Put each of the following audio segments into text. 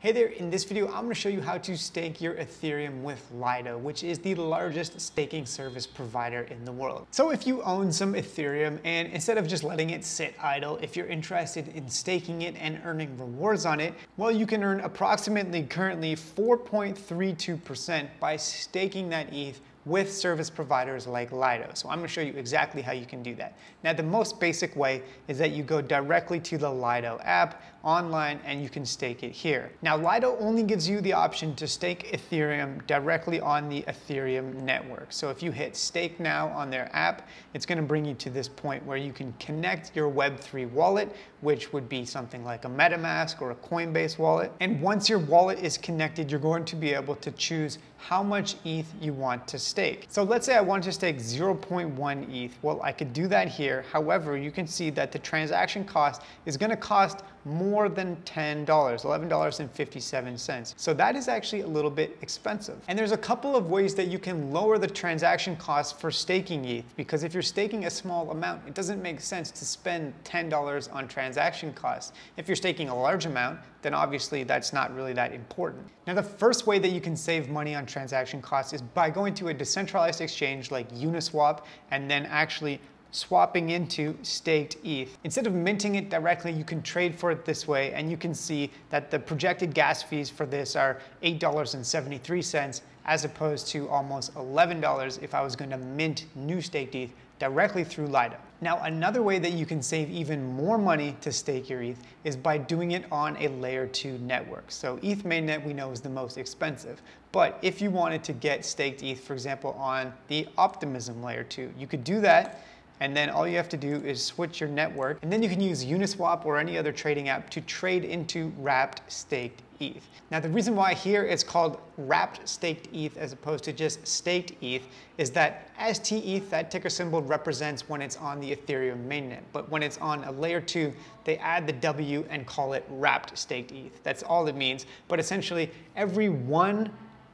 Hey there, in this video, I'm gonna show you how to stake your Ethereum with Lido, which is the largest staking service provider in the world. So if you own some Ethereum and instead of just letting it sit idle, if you're interested in staking it and earning rewards on it, well, you can earn approximately currently 4.32% by staking that ETH with service providers like Lido. So I'm gonna show you exactly how you can do that. Now the most basic way is that you go directly to the Lido app online and you can stake it here. Now Lido only gives you the option to stake Ethereum directly on the Ethereum network. So if you hit stake now on their app, it's gonna bring you to this point where you can connect your Web3 wallet, which would be something like a MetaMask or a Coinbase wallet. And once your wallet is connected, you're going to be able to choose how much ETH you want to stake. So let's say I want to stake 0.1 ETH. Well, I could do that here. However, you can see that the transaction cost is gonna cost more than $10, $11.57. So that is actually a little bit expensive. And there's a couple of ways that you can lower the transaction cost for staking ETH, because if you're staking a small amount, it doesn't make sense to spend $10 on transaction costs. If you're staking a large amount, then obviously that's not really that important. Now the first way that you can save money on transaction costs is by going to a decentralized exchange like Uniswap and then actually swapping into staked ETH. Instead of minting it directly, you can trade for it this way, and you can see that the projected gas fees for this are $8.73 as opposed to almost $11 if I was going to mint new staked ETH directly through Lido. Now, another way that you can save even more money to stake your ETH is by doing it on a layer two network. So ETH mainnet we know is the most expensive, but if you wanted to get staked ETH, for example, on the Optimism layer two, you could do that and then all you have to do is switch your network and then you can use Uniswap or any other trading app to trade into wrapped staked ETH. Now the reason why here it's called wrapped staked ETH as opposed to just staked ETH is that STETH, that ticker symbol represents when it's on the Ethereum mainnet. But when it's on a layer two, they add the W and call it wrapped staked ETH. That's all it means. But essentially every one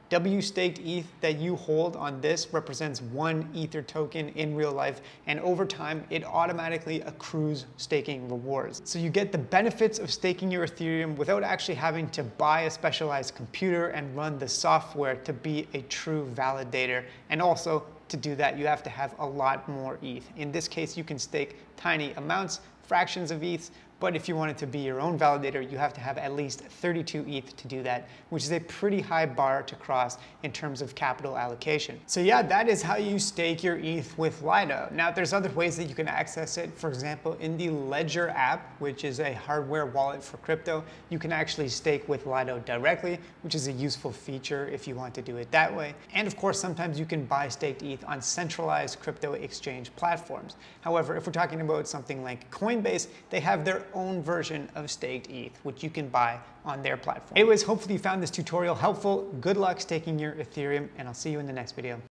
W staked ETH that you hold on this represents one Ether token in real life, and over time, it automatically accrues staking rewards. So you get the benefits of staking your Ethereum without actually having to buy a specialized computer and run the software to be a true validator. And also, to do that, you have to have a lot more ETH. In this case, you can stake tiny amounts, fractions of ETH, but if you want it to be your own validator, you have to have at least 32 ETH to do that, which is a pretty high bar to cross in terms of capital allocation. So yeah, that is how you stake your ETH with Lido. Now there's other ways that you can access it. For example, in the Ledger app, which is a hardware wallet for crypto, you can actually stake with Lido directly, which is a useful feature if you want to do it that way. And of course, sometimes you can buy staked ETH on centralized crypto exchange platforms. However, if we're talking about something like Coinbase, they have their own version of staked ETH, which you can buy on their platform. Anyways, hopefully you found this tutorial helpful. Good luck staking your Ethereum, and I'll see you in the next video.